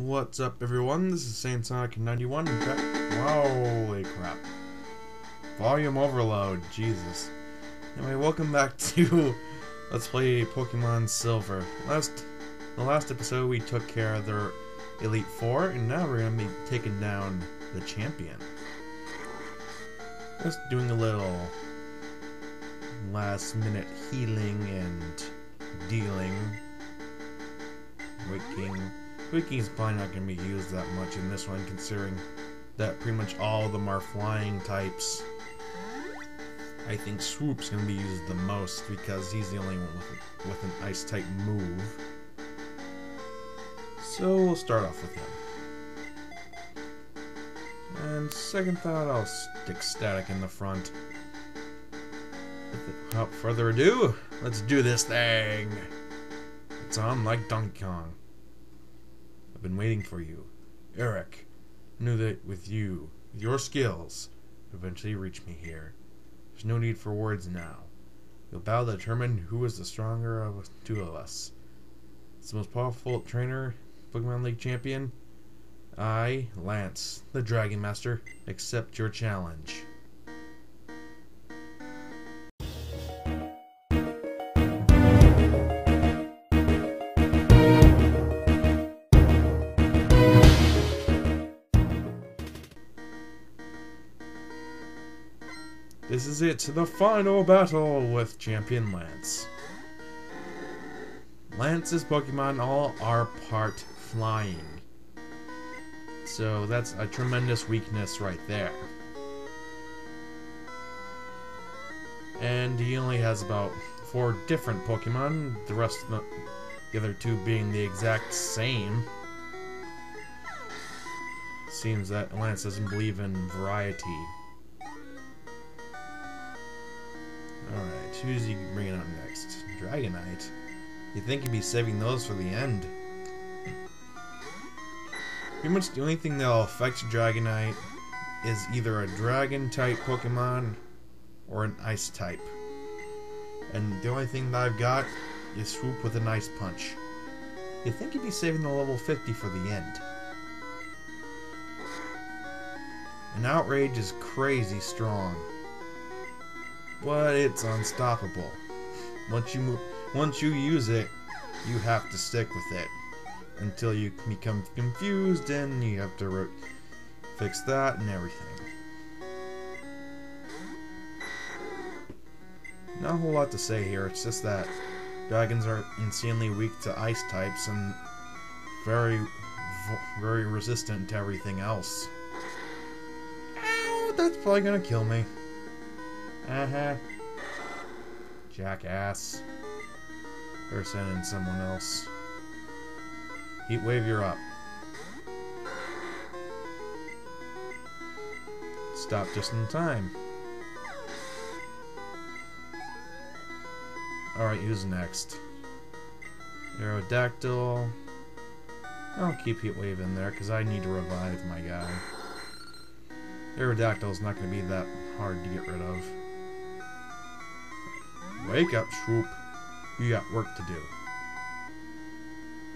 What's up, everyone? This is Saiyan Sonic 91. Holy crap. Volume overload. Jesus. Anyway, welcome back to Let's Play Pokemon Silver. Last, the last episode, we took care of their Elite Four, and now we're to be taking down the champion. Just doing a little last minute healing and dealing. Waking. Waking is probably not going to be used that much in this one, considering that pretty much all of them are flying types. I think Swoop's going to be used the most because he's the only one with, with an ice type move. So we'll start off with him. And second thought, I'll stick static in the front. Without further ado, let's do this thing! It's on like Donkey Kong. I've been waiting for you. Eric, knew that with you, with your skills, eventually reach me here. There's no need for words now. You'll battle to determine who is the stronger of the two of us. It's the most powerful trainer, Pokemon League champion. I, Lance, the Dragon Master, accept your challenge. This is it, the final battle with Champion Lance. Lance's Pokemon all are part flying. So that's a tremendous weakness right there. And he only has about four different Pokemon, the rest of the, the other two being the exact same. Seems that Lance doesn't believe in variety. Who's he bringing out next? Dragonite. You think he'd be saving those for the end. Pretty much the only thing that'll affect Dragonite is either a Dragon type Pokemon or an Ice type. And the only thing that I've got is Swoop with an Ice Punch. You think he'd be saving the level 50 for the end. An Outrage is crazy strong but it's unstoppable. Once you once you use it, you have to stick with it until you become confused and you have to fix that and everything. Not a whole lot to say here, it's just that dragons are insanely weak to ice types and very, very resistant to everything else. Ow, that's probably gonna kill me. Uh-huh. Jackass. They're sending someone else. Heatwave, you're up. Stop just in time. Alright, who's next? Aerodactyl. I'll keep Heatwave in there, because I need to revive my guy. Aerodactyl's not going to be that hard to get rid of. Wake up, Swoop. You got work to do.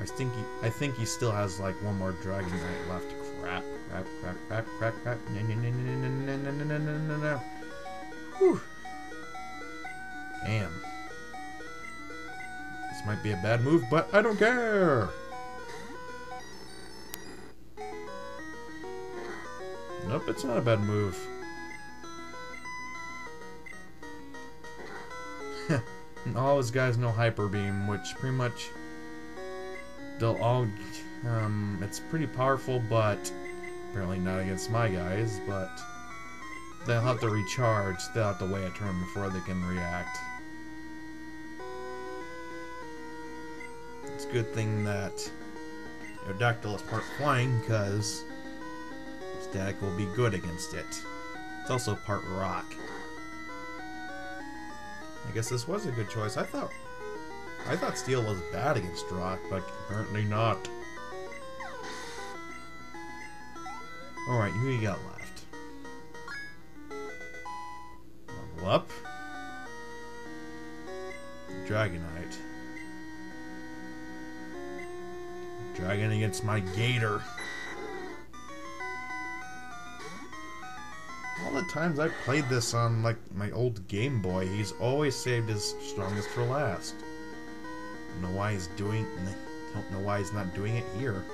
I think he, I think he still has like one more Dragonite left. Crap, crap, crap, crap, crap, crap. Whew. Damn. This might be a bad move, but I don't care. Nope, it's not a bad move. All his guys know Hyper Beam, which pretty much they'll all. Um, it's pretty powerful, but apparently not against my guys. But they'll have to recharge. They'll have to wait a turn before they can react. It's a good thing that Aerodactyl is part flying, because static will be good against it. It's also part rock. I guess this was a good choice. I thought I thought steel was bad against rock, but apparently not. Alright, who you got left? Level up. Dragonite. Dragon against my gator. All the times I've played this on like my old Game Boy, he's always saved his strongest for last. Don't know why he's doing. Don't know why he's not doing it here.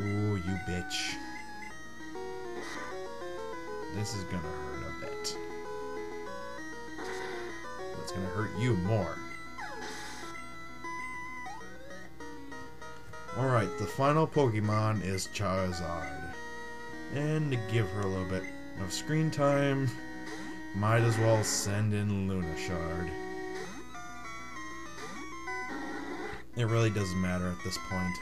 Ooh, you bitch. This is gonna hurt a bit. It's gonna hurt you more. Alright, the final Pokemon is Charizard. And to give her a little bit of screen time, might as well send in Luna Shard. It really doesn't matter at this point.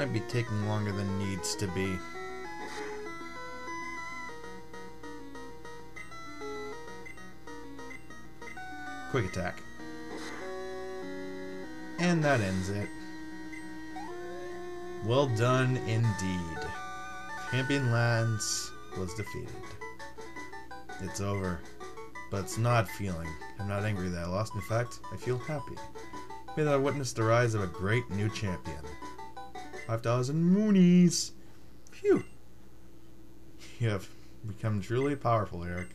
Might be taking longer than needs to be. Quick attack. And that ends it. Well done indeed. Champion Lance was defeated. It's over. But it's not feeling. I'm not angry that I lost. In fact, I feel happy. May that I witnessed the rise of a great new champion. 5,000 moonies. Phew. You have become truly powerful, Eric.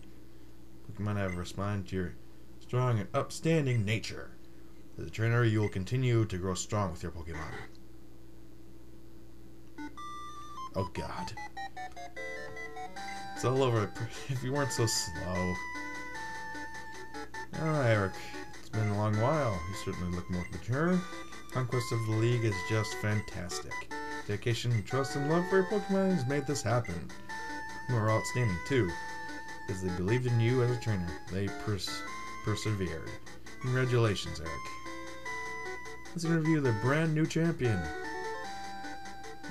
Pokemon have responded to your strong and upstanding nature. As a trainer, you will continue to grow strong with your Pokemon. Oh god. It's all over. If you weren't so slow. Ah, Eric. It's been a long while. You certainly look more mature. Conquest of the League is just fantastic. Dedication, trust, and love for your Pokemon has made this happen. You are outstanding too, because they believed in you as a trainer. They pers persevered. Congratulations, Eric. Let's interview the brand new champion.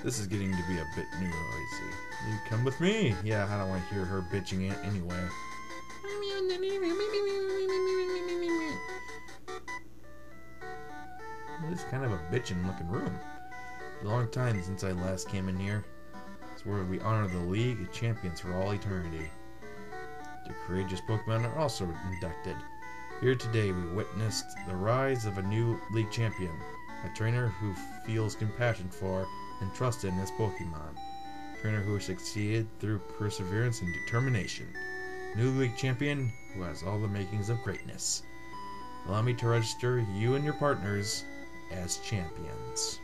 This is getting to be a bit new noisy. You come with me? Yeah, I don't want to hear her bitching it anyway. This is kind of a bitchin' looking room. long time since I last came in here. It's where we honor the League of Champions for all eternity. The courageous Pokemon are also inducted. Here today we witnessed the rise of a new League Champion, a trainer who feels compassion for and trust in his Pokemon. A trainer who succeeded through perseverance and determination. New League Champion who has all the makings of greatness. Allow me to register you and your partners as champions.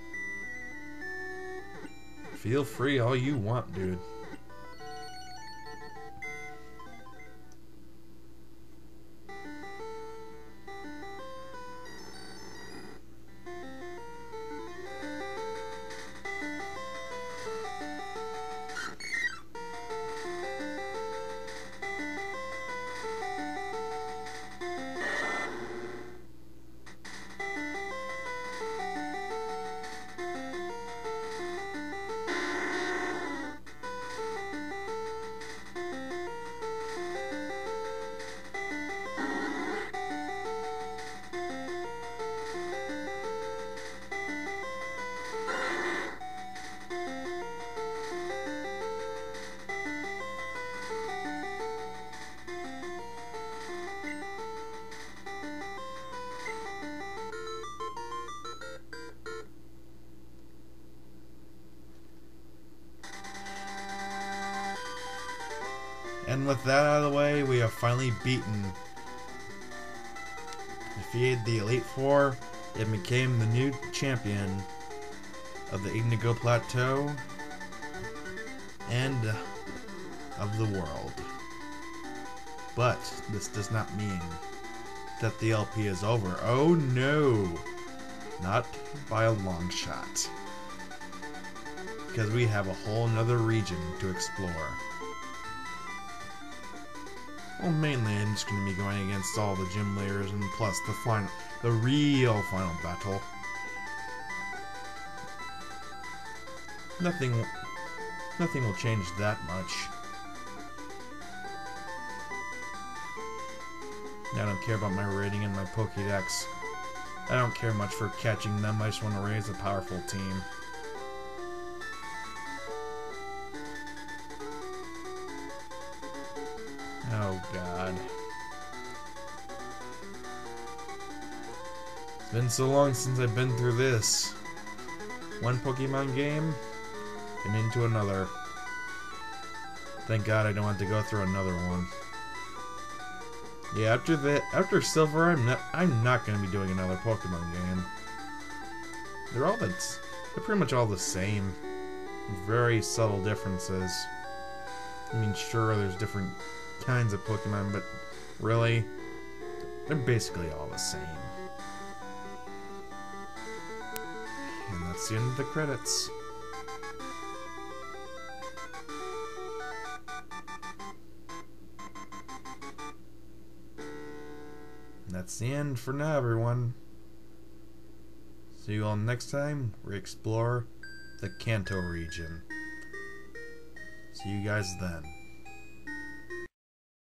Feel free all you want, dude. And with that out of the way, we have finally beaten. Defeated the Elite Four and became the new champion of the Indigo Plateau and of the world. But this does not mean that the LP is over. Oh no! Not by a long shot. Because we have a whole nother region to explore. Well, mainly I'm just going to be going against all the gym layers and plus the final, the real final battle. Nothing, nothing will change that much. I don't care about my rating and my Pokédex. I don't care much for catching them, I just want to raise a powerful team. Oh god. It's been so long since I've been through this. One Pokemon game, and into another. Thank God I don't have to go through another one. Yeah, after that, after Silver, I'm not, I'm not gonna be doing another Pokemon game. They're all the, they're pretty much all the same. Very subtle differences. I mean, sure, there's different kinds of Pokemon, but really, they're basically all the same. And that's the end of the credits. that's the end for now, everyone. See you all next time. We explore the Kanto region. See you guys then.